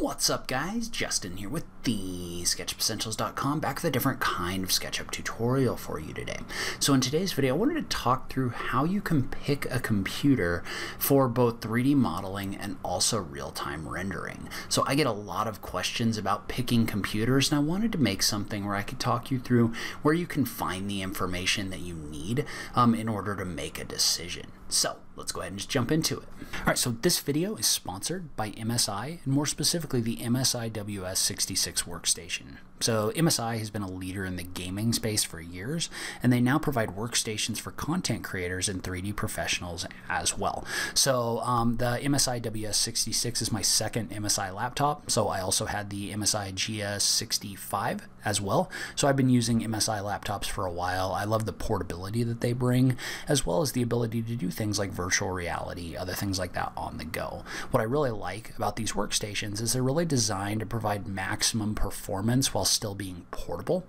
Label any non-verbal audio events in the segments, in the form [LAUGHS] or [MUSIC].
What's up guys? Justin here with the SketchUpEssentials.com back with a different kind of SketchUp tutorial for you today. So in today's video I wanted to talk through how you can pick a computer for both 3D modeling and also real-time rendering. So I get a lot of questions about picking computers and I wanted to make something where I could talk you through where you can find the information that you need um, in order to make a decision. So let's go ahead and just jump into it. All right, so this video is sponsored by MSI, and more specifically the MSI WS66 workstation. So MSI has been a leader in the gaming space for years, and they now provide workstations for content creators and 3D professionals as well. So um, the MSI WS66 is my second MSI laptop, so I also had the MSI GS65 as well. So I've been using MSI laptops for a while. I love the portability that they bring, as well as the ability to do things like virtual reality, other things like that on the go. What I really like about these workstations is they're really designed to provide maximum performance while still being portable.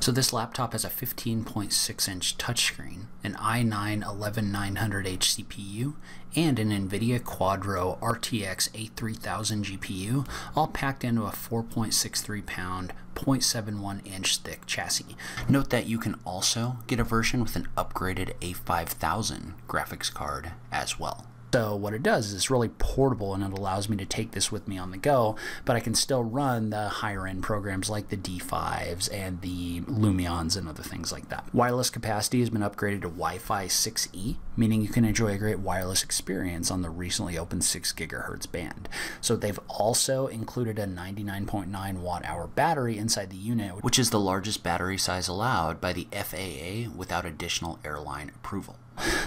So this laptop has a 15.6 inch touchscreen, an i9 11900H CPU, and an NVIDIA Quadro RTX A3000 GPU, all packed into a 4.63 pound 0.71 inch thick chassis. Note that you can also get a version with an upgraded A5000 graphics card as well. So what it does is it's really portable and it allows me to take this with me on the go, but I can still run the higher end programs like the D5s and the Lumions and other things like that. Wireless capacity has been upgraded to Wi-Fi 6E, meaning you can enjoy a great wireless experience on the recently opened 6 gigahertz band. So they've also included a 99.9 watt hour battery inside the unit, which is the largest battery size allowed by the FAA without additional airline approval.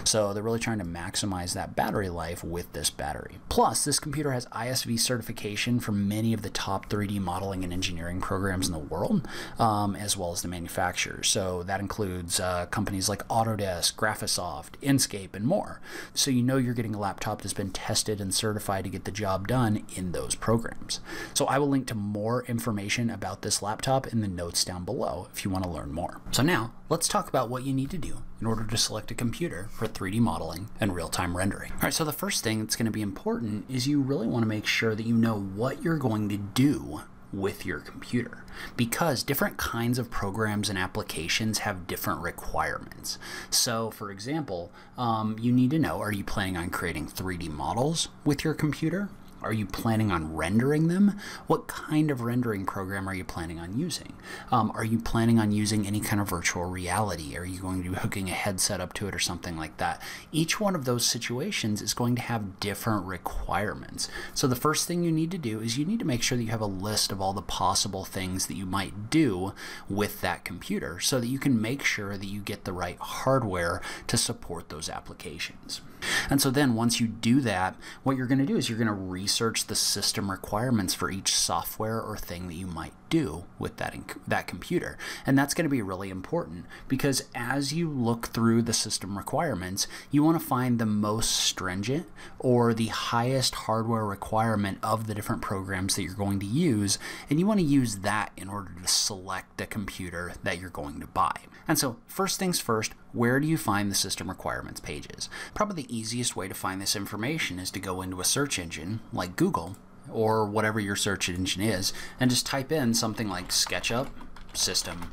So they're really trying to maximize that battery life with this battery. Plus, this computer has ISV certification for many of the top 3D modeling and engineering programs in the world, um, as well as the manufacturers. So that includes uh, companies like Autodesk, Graphisoft, Enscape, and more. So you know you're getting a laptop that's been tested and certified to get the job done in those programs. So I will link to more information about this laptop in the notes down below if you want to learn more. So now, let's talk about what you need to do in order to select a computer for 3D modeling and real-time rendering. All right, so the first thing that's going to be important is you really want to make sure that you know what you're going to do with your computer because different kinds of programs and applications have different requirements. So, for example, um, you need to know are you planning on creating 3D models with your computer? Are you planning on rendering them? What kind of rendering program are you planning on using? Um, are you planning on using any kind of virtual reality? Are you going to be hooking a headset up to it or something like that? Each one of those situations is going to have different requirements. So the first thing you need to do is you need to make sure that you have a list of all the possible things that you might do with that computer so that you can make sure that you get the right hardware to support those applications. And so then once you do that, what you're going to do is you're going to research the system requirements for each software or thing that you might do with that that computer. And that's going to be really important because as you look through the system requirements, you want to find the most stringent or the highest hardware requirement of the different programs that you're going to use, and you want to use that in order to select the computer that you're going to buy. And so, first things first, where do you find the system requirements pages? Probably the easiest way to find this information is to go into a search engine like Google or whatever your search engine is and just type in something like SketchUp system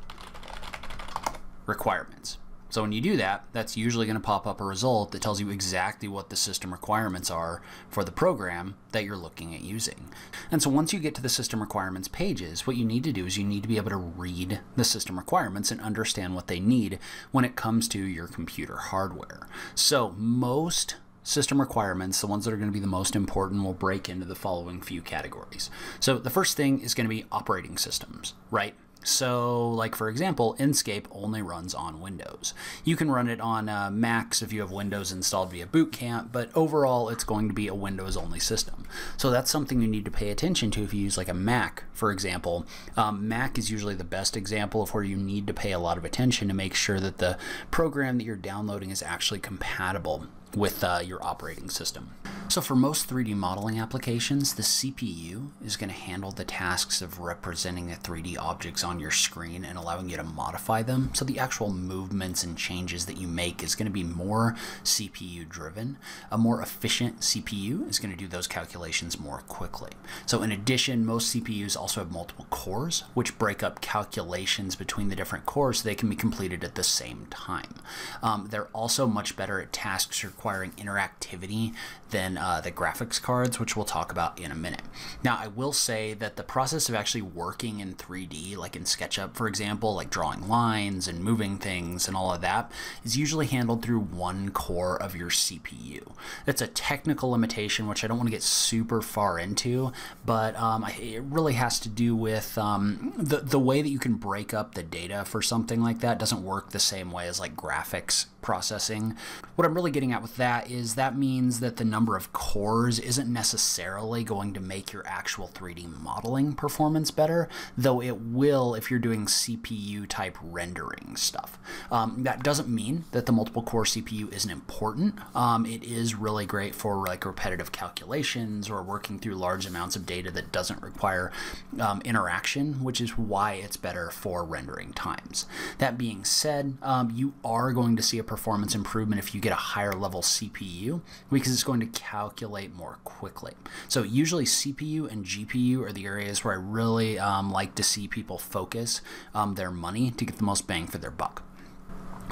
requirements. So when you do that, that's usually going to pop up a result that tells you exactly what the system requirements are for the program that you're looking at using. And so once you get to the system requirements pages, what you need to do is you need to be able to read the system requirements and understand what they need when it comes to your computer hardware. So most system requirements, the ones that are going to be the most important, will break into the following few categories. So the first thing is going to be operating systems, right? So, like for example, Enscape only runs on Windows. You can run it on uh, Macs if you have Windows installed via Boot Camp, but overall it's going to be a Windows only system. So that's something you need to pay attention to if you use like a Mac, for example. Um, Mac is usually the best example of where you need to pay a lot of attention to make sure that the program that you're downloading is actually compatible with uh, your operating system. So for most 3D modeling applications, the CPU is going to handle the tasks of representing the 3D objects on your screen and allowing you to modify them. So the actual movements and changes that you make is going to be more CPU driven. A more efficient CPU is going to do those calculations more quickly. So in addition, most CPUs also have multiple cores, which break up calculations between the different cores so they can be completed at the same time. Um, they're also much better at tasks requiring interactivity than uh, the graphics cards, which we'll talk about in a minute. Now, I will say that the process of actually working in 3D, like in SketchUp, for example, like drawing lines and moving things and all of that, is usually handled through one core of your CPU. That's a technical limitation, which I don't want to get super far into, but um, it really has to do with um, the, the way that you can break up the data for something like that doesn't work the same way as like graphics processing. What I'm really getting at with that is that means that the number of cores isn't necessarily going to make your actual 3D modeling performance better, though it will if you're doing CPU type rendering stuff. Um, that doesn't mean that the multiple core CPU isn't important. Um, it is really great for like repetitive calculations or working through large amounts of data that doesn't require um, interaction, which is why it's better for rendering times. That being said, um, you are going to see a performance improvement if you get a higher level CPU because it's going to calculate more quickly. So usually CPU and GPU are the areas where I really um, like to see people focus um, their money to get the most bang for their buck.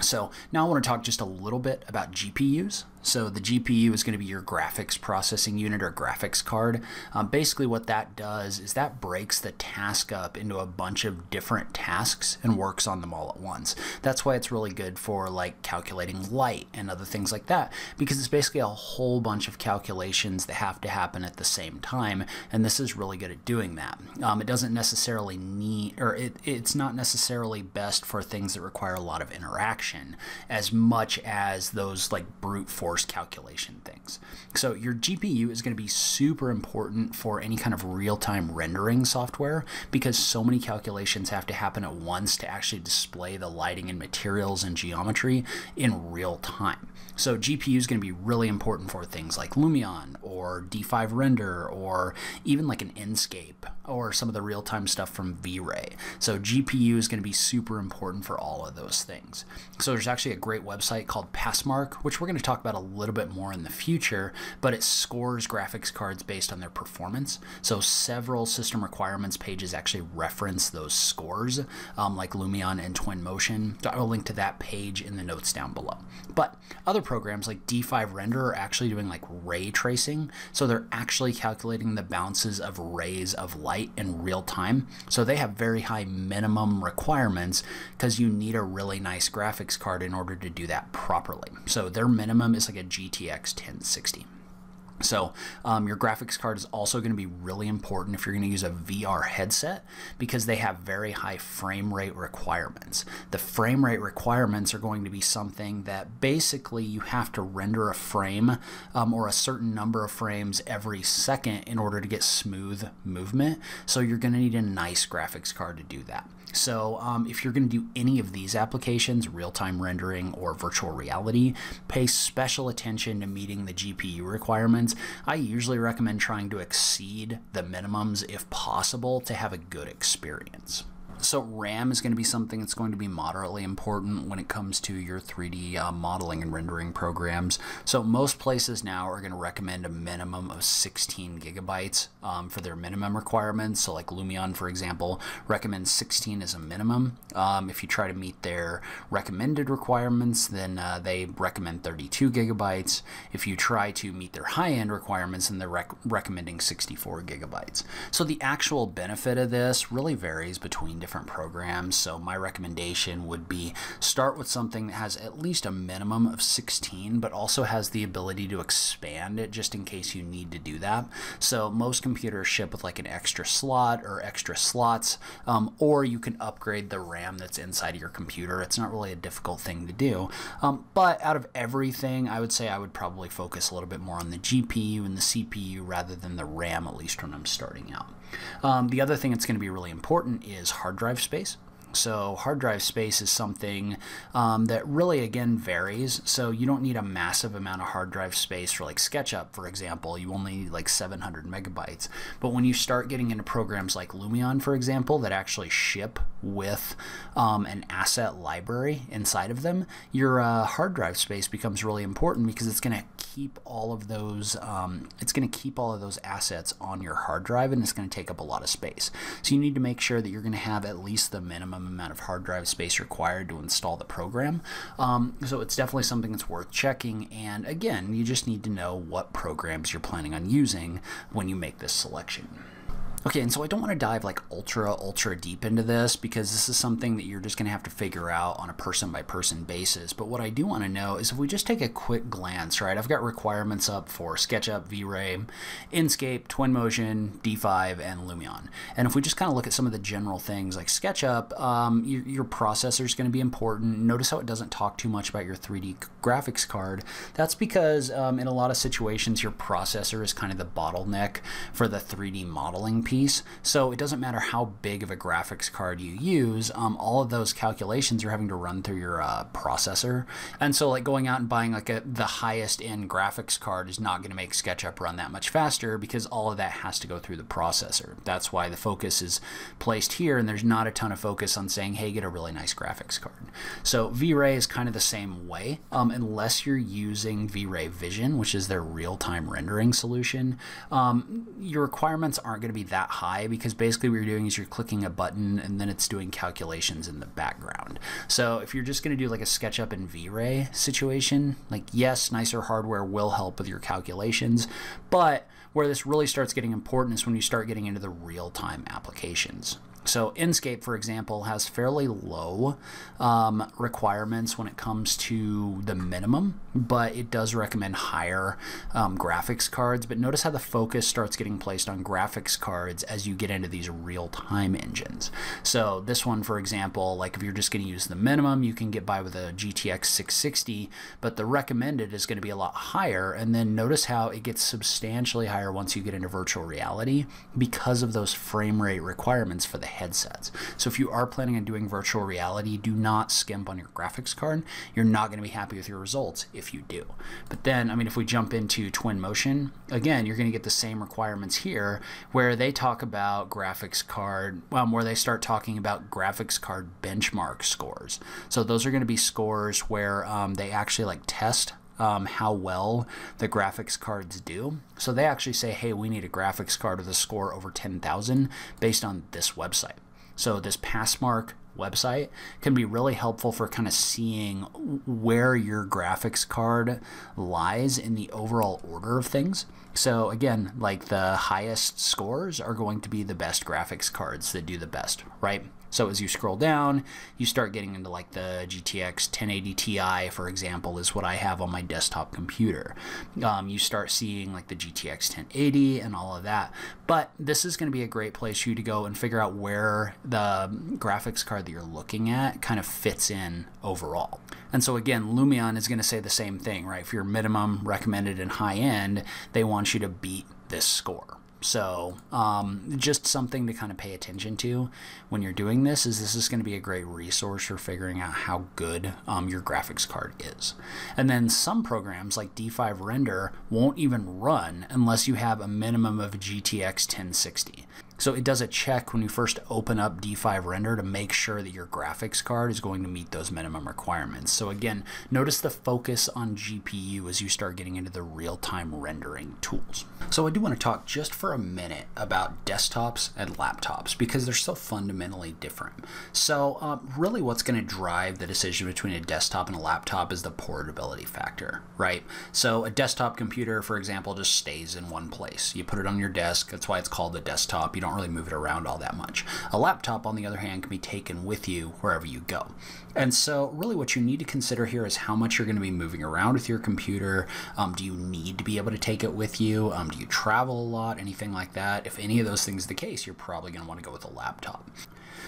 So now I want to talk just a little bit about GPUs. So the GPU is going to be your graphics processing unit or graphics card. Um, basically what that does is that breaks the task up into a bunch of different tasks and works on them all at once. That's why it's really good for like calculating light and other things like that because it's basically a whole bunch of calculations that have to happen at the same time and this is really good at doing that. Um, it doesn't necessarily need or it, it's not necessarily best for things that require a lot of interaction as much as those like brute force force calculation things. So your GPU is going to be super important for any kind of real-time rendering software because so many calculations have to happen at once to actually display the lighting and materials and geometry in real time. So GPU is going to be really important for things like Lumion or D5 Render or even like an Enscape or some of the real-time stuff from V-Ray. So GPU is going to be super important for all of those things. So there's actually a great website called Passmark, which we're going to talk about a little bit more in the future, but it scores graphics cards based on their performance. So several system requirements pages actually reference those scores, um, like Lumion and Twinmotion. I will link to that page in the notes down below. But other programs like D5 Render are actually doing like ray tracing, so they're actually calculating the bounces of rays of light in real time. So they have very high minimum requirements because you need a really nice graphics card in order to do that properly. So their minimum is like a GTX 1060. So um, your graphics card is also going to be really important if you're going to use a VR headset because they have very high frame rate requirements. The frame rate requirements are going to be something that basically you have to render a frame um, or a certain number of frames every second in order to get smooth movement. So you're going to need a nice graphics card to do that. So um, if you're going to do any of these applications, real-time rendering or virtual reality, pay special attention to meeting the GPU requirements. I usually recommend trying to exceed the minimums if possible to have a good experience. So RAM is going to be something that's going to be moderately important when it comes to your 3D uh, modeling and rendering programs. So most places now are going to recommend a minimum of 16 gigabytes um, for their minimum requirements. So like Lumion, for example, recommends 16 as a minimum. Um, if you try to meet their recommended requirements, then uh, they recommend 32 gigabytes. If you try to meet their high-end requirements, then they're rec recommending 64 gigabytes. So the actual benefit of this really varies between different different programs. So my recommendation would be start with something that has at least a minimum of 16, but also has the ability to expand it just in case you need to do that. So most computers ship with like an extra slot or extra slots, um, or you can upgrade the RAM that's inside of your computer. It's not really a difficult thing to do. Um, but out of everything, I would say I would probably focus a little bit more on the GPU and the CPU rather than the RAM, at least when I'm starting out. Um, the other thing that's going to be really important is hard drive space. So hard drive space is something um, that really, again, varies. So you don't need a massive amount of hard drive space for like SketchUp, for example. You only need like 700 megabytes. But when you start getting into programs like Lumion, for example, that actually ship with um, an asset library inside of them, your uh, hard drive space becomes really important because it's going to keep all of those um, it's going to keep all of those assets on your hard drive and it's going to take up a lot of space so you need to make sure that you're going to have at least the minimum amount of hard drive space required to install the program. Um, so it's definitely something that's worth checking. And again you just need to know what programs you're planning on using when you make this selection Okay, and so I don't want to dive like ultra, ultra deep into this because this is something that you're just going to have to figure out on a person by person basis. But what I do want to know is if we just take a quick glance, right? I've got requirements up for SketchUp, V-Ray, Enscape, Twinmotion, D5, and Lumion. And if we just kind of look at some of the general things like SketchUp, um, your, your processor is going to be important. Notice how it doesn't talk too much about your 3D graphics card. That's because um, in a lot of situations, your processor is kind of the bottleneck for the 3D modeling piece. So it doesn't matter how big of a graphics card you use, um, all of those calculations are having to run through your uh, processor. And so like going out and buying like a, the highest end graphics card is not going to make SketchUp run that much faster because all of that has to go through the processor. That's why the focus is placed here and there's not a ton of focus on saying, hey, get a really nice graphics card. So V-Ray is kind of the same way, um, unless you're using V-Ray Vision, which is their real-time rendering solution. Um, your requirements aren't going to be that that high because basically what you're doing is you're clicking a button and then it's doing calculations in the background. So if you're just going to do like a SketchUp and V-Ray situation, like yes, nicer hardware will help with your calculations, but where this really starts getting important is when you start getting into the real-time applications. So Enscape, for example, has fairly low um, requirements when it comes to the minimum, but it does recommend higher um, graphics cards. But notice how the focus starts getting placed on graphics cards as you get into these real-time engines. So this one, for example, like if you're just going to use the minimum, you can get by with a GTX 660, but the recommended is going to be a lot higher. And then notice how it gets substantially higher once you get into virtual reality because of those frame rate requirements for the headsets. So if you are planning on doing virtual reality, do not skimp on your graphics card. You're not going to be happy with your results if you do. But then, I mean, if we jump into Twinmotion, again, you're going to get the same requirements here where they talk about graphics card, um, where they start talking about graphics card benchmark scores. So those are going to be scores where um, they actually like test um, how well the graphics cards do. So they actually say, hey, we need a graphics card with a score over 10,000 based on this website. So this Passmark website can be really helpful for kind of seeing where your graphics card lies in the overall order of things. So again, like the highest scores are going to be the best graphics cards that do the best, right? So as you scroll down, you start getting into like the GTX 1080 Ti, for example, is what I have on my desktop computer. Um, you start seeing like the GTX 1080 and all of that. But this is going to be a great place for you to go and figure out where the graphics card that you're looking at kind of fits in overall. And so again, Lumion is going to say the same thing, right? For your minimum recommended and high end, they want you to beat this score. So, um, just something to kind of pay attention to when you're doing this is this is going to be a great resource for figuring out how good um, your graphics card is. And then some programs like D5 Render won't even run unless you have a minimum of GTX 1060. So it does a check when you first open up D5 Render to make sure that your graphics card is going to meet those minimum requirements. So again, notice the focus on GPU as you start getting into the real-time rendering tools. So I do want to talk just for a minute about desktops and laptops because they're so fundamentally different. So um, really what's going to drive the decision between a desktop and a laptop is the portability factor, right? So a desktop computer, for example, just stays in one place. You put it on your desk. That's why it's called a desktop. You don't don't really move it around all that much. A laptop, on the other hand, can be taken with you wherever you go. And so, really, what you need to consider here is how much you're going to be moving around with your computer. Um, do you need to be able to take it with you? Um, do you travel a lot? Anything like that? If any of those things are the case, you're probably going to want to go with a laptop.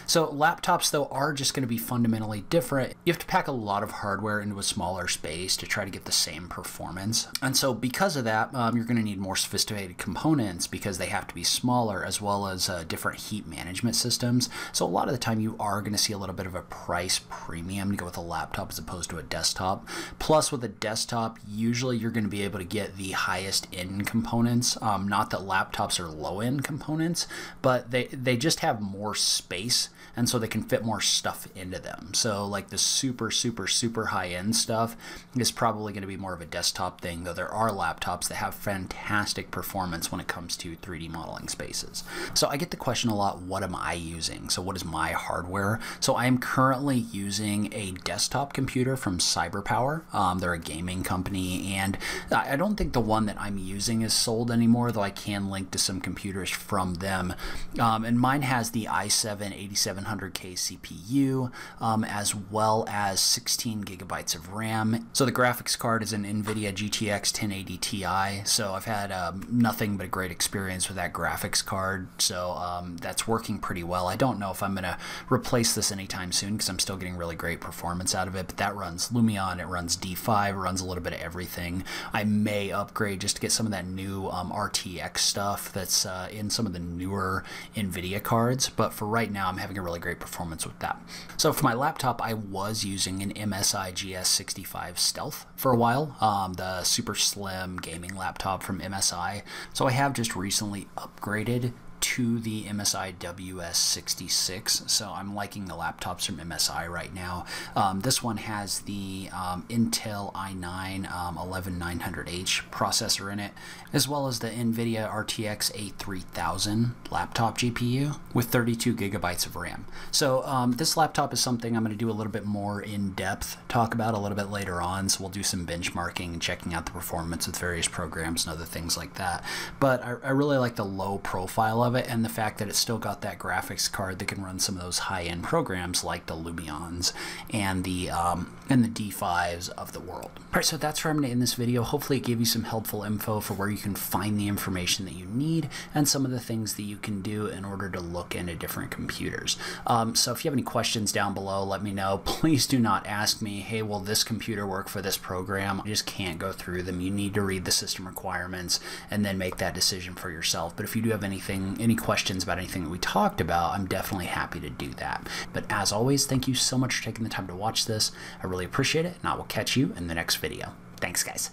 So laptops, though, are just going to be fundamentally different. You have to pack a lot of hardware into a smaller space to try to get the same performance. And so because of that, um, you're going to need more sophisticated components because they have to be smaller, as well as uh, different heat management systems. So a lot of the time you are going to see a little bit of a price premium to go with a laptop as opposed to a desktop. Plus with a desktop, usually you're going to be able to get the highest end components. Um, not that laptops are low end components, but they, they just have more space and so they can fit more stuff into them. So like the super, super, super high end stuff is probably going to be more of a desktop thing, though there are laptops that have fantastic performance when it comes to 3D modeling spaces. So I get the question a lot, what am I using? So what is my hardware? So I am currently using a desktop computer from CyberPower. Um, they're a gaming company, and I don't think the one that I'm using is sold anymore, though I can link to some computers from them. Um, and mine has the i7 8700K CPU, um, as well as 16 gigabytes of RAM. So the graphics card is an NVIDIA GTX 1080 Ti, so I've had um, nothing but a great experience with that graphics card, so um, that's working pretty well. I don't know if I'm going to replace this anytime soon because I'm still getting really great performance out of it, but that runs Lumion, it runs D5, runs a little bit of everything. I may upgrade just to get some of that new um, RTX stuff that's uh, in some of the newer NVIDIA cards, but for right now I'm having a really great performance with that. So for my laptop, I was using an MSI GS65 Stealth for a while, um, the super slim gaming laptop from MSI. So I have just recently upgraded to the MSI WS66. So I'm liking the laptops from MSI right now. Um, this one has the um, Intel i9 um, 11900H processor in it, as well as the NVIDIA RTX A3000 laptop GPU with 32 gigabytes of RAM. So um, this laptop is something I'm going to do a little bit more in depth talk about a little bit later on. So we'll do some benchmarking and checking out the performance with various programs and other things like that. But I, I really like the low profile of it and the fact that it's still got that graphics card that can run some of those high-end programs like the Lumions and the um, and the D5s of the world. All right, so that's where I'm going to end this video. Hopefully it gave you some helpful info for where you can find the information that you need and some of the things that you can do in order to look into different computers. Um, so if you have any questions down below, let me know. [LAUGHS] Please do not ask me, hey, will this computer work for this program? I just can't go through them. You need to read the system requirements and then make that decision for yourself. But if you do have anything any questions about anything that we talked about, I'm definitely happy to do that. But as always, thank you so much for taking the time to watch this. I really appreciate it, and I will catch you in the next video. Thanks, guys.